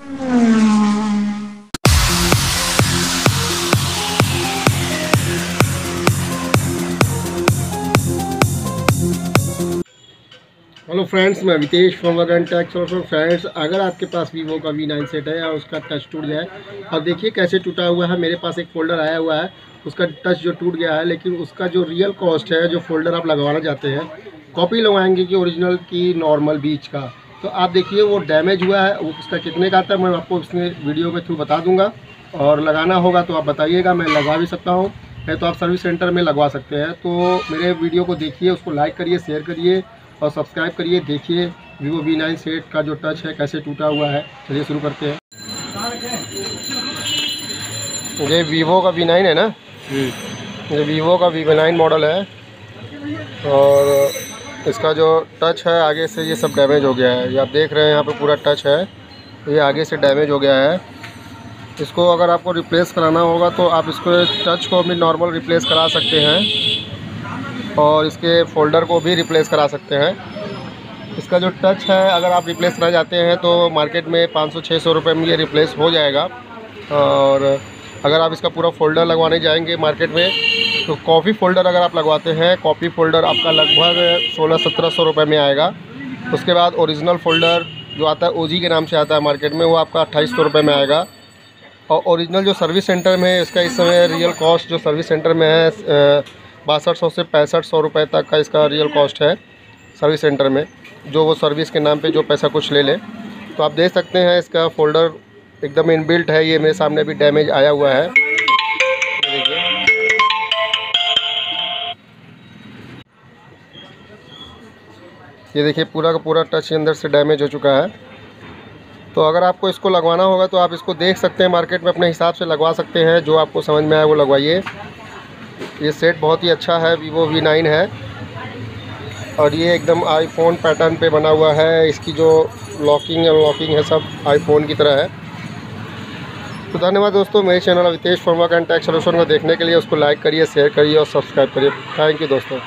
Hello friends मैं Vitesh from वगन टैक्स और फ्रेंड्स अगर आपके पास वीवो का वी नाइन सेट है और उसका टच टूट जाए अब देखिए कैसे टूटा हुआ है। मेरे पास एक फ़ोल्डर आया हुआ है, उसका टच जो टूट गया है, लेकिन उसका जो रियल कॉस्ट है, जो फ़ोल्डर आप लगवाना चाहते हैं कॉपी लगवाएँगे कि ओरिजिनल की नॉर्मल बीच का। तो आप देखिए वो डैमेज हुआ है वो उसका कितने का आता है मैं आपको उसमें वीडियो के थ्रू बता दूँगा। और लगाना होगा तो आप बताइएगा मैं लगवा भी सकता हूँ। नहीं तो आप सर्विस सेंटर में लगवा सकते हैं। तो मेरे वीडियो को देखिए उसको लाइक करिए शेयर करिए और सब्सक्राइब करिए। देखिए वीवो वी नाइन सेट का जो टच है कैसे टूटा हुआ है। चलिए शुरू करते हैं। ये वीवो का वी नाइन है ना? ये वीवो का वी नाइन मॉडल है। और इसका जो टच है, आगे से ये सब डैमेज हो गया है। ये आप देख रहे हैं, यहाँ पे पूरा टच है। ये आगे से डैमेज हो गया है। इसको अगर आपको रिप्लेस कराना होगा तो आप इसको टच को भी नॉर्मल रिप्लेस करा सकते हैं। और इसके फ़ोल्डर को भी रिप्लेस करा सकते हैं। इसका जो टच है, अगर आप रिप्लेस करना चाहते हैं तो मार्केट में 500-600 रुपए में ये रिप्लेस हो जाएगा। और अगर आप इसका पूरा फ़ोल्डर लगवाने जाएँगे मार्केट में तो कॉफ़ी फ़ोल्डर अगर आप लगवाते हैं कॉपी फ़ोल्डर आपका लगभग सोलह सत्रह सौ रुपये में आएगा। उसके बाद ओरिजिनल फ़ोल्डर जो आता है, ओजी के नाम से आता है मार्केट में, वो आपका अट्ठाईस सौ रुपये में आएगा। और ओरिजिनल जो सर्विस सेंटर में है, इसका इस समय रियल कॉस्ट जो सर्विस सेंटर में है बासठ सौ से पैंसठ सौ रुपये तक का इसका रियल कॉस्ट है सर्विस सेंटर में, जो वो सर्विस के नाम पे जो पैसा कुछ ले ले। तो आप देख सकते हैं इसका फ़ोल्डर एकदम इनबिल्ट है, ये मेरे सामने भी डैमेज आया हुआ है। ये देखिए, पूरा का पूरा टच अंदर से डैमेज हो चुका है। तो अगर आपको इसको लगवाना होगा तो आप इसको देख सकते हैं मार्केट में अपने हिसाब से लगवा सकते हैं, जो आपको समझ में आए वो लगवाइए। ये सेट बहुत ही अच्छा है वीवो वी नाइन है। और ये एकदम आईफोन पैटर्न पे बना हुआ है, इसकी जो लॉकिंग अनलॉकिंग है सब आईफोन की तरह है। तो धन्यवाद दोस्तों, मेरे चैनल अवितेश फॉर्मा का टैक्स सोल्यूशन को देखने के लिए। उसको लाइक करिए शेयर करिए और सब्सक्राइब करिए। थैंक यू दोस्तों।